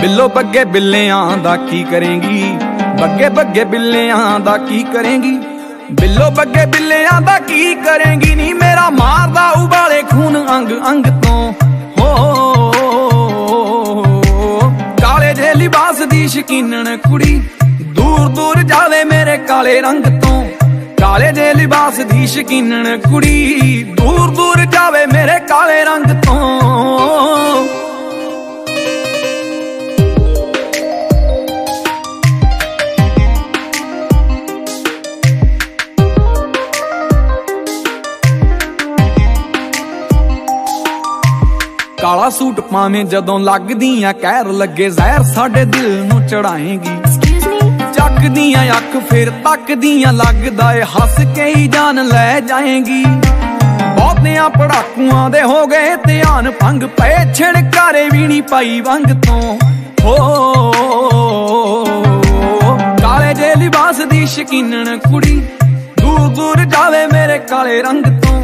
ਬਿੱਲੋ ਬੱਗੇ ਬਿੱਲਿਆਂ ਦਾ ਕੀ ਕਰੇਂਗੀ? ਬੱਗੇ ਬੱਗੇ ਬਿੱਲਿਆਂ ਦਾ ਕੀ ਕਰੇਂਗੀ? ਬਿੱਲੋ ਬੱਗੇ ਬਿੱਲਿਆਂ ਦਾ ਕੀ ਕਰੇਂਗੀ? ਨੀ ਮੇਰਾ ਮਾਰਦਾ ਉਬਾਲੇ ਖੂਨ ਅੰਗ ਅੰਗ ਤੋਂ। ਹੋ ਕਾਲੇ ਜੇ ਲਿਬਾਸ ਦੀ ਸ਼ਕੀਨਣ ਕੁੜੀ, ਦੂਰ ਦੂਰ ਜਾਵੇ ਮੇਰੇ ਕਾਲੇ ਰੰਗ ਤੋਂ। ਕਾਲੇ ਜੇ ਲਿਬਾਸ ਦੀ ਸ਼ਕੀਨਣ ਕੁੜੀ, ਦੂਰ ਦੂਰ ਜਾਵੇ ਮੇਰੇ ਕਾਲੇ ਰੰਗ ਤੋਂ। ਕਾਲਾ ਸੂਟ ਪਾਵੇਂ ਜਦੋਂ ਲੱਗਦੀਆਂ ਕਹਿਰ ਲੱਗੇ ਜ਼ਹਿਰ ਸਾਡੇ ਦਿਲ ਨੂੰ ਚੜਾਏਗੀ? ਚੱਕਦੀਆਂ ਅੱਖ ਫਿਰ ਤੱਕਦੀਆਂ ਲੱਗਦਾ ਏ ਹੱਸ ਕੇ ਹੀ ਜਾਨ ਲੈ ਜਾਏਗੀ। ਬਹੁਤਿਆਂ ਪੜਾਕੂਆਂ ਦੇ ਹੋ ਗਏ ਧਿਆਨ ਭੰਗ ਪਏ ਛਿੜਕਾਰੇ ਵੀ ਨਹੀਂ ਪਾਈ ਵੰਗ ਤੋਂ। ਹੋ ਕਾਲੇ ਜੇ ਲਿਬਾਸ ਦੀ ਸ਼ਕੀਨਣ ਕੁੜੀ ਦੂਰ ਦੂਰ ਜਾਵੇ ਮੇਰੇ ਕਾਲੇ ਰੰਗ ਤੋਂ।